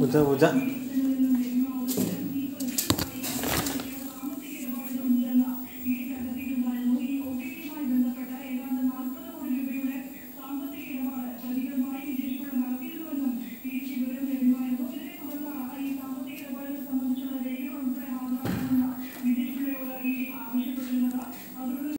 Puja puja Thank you.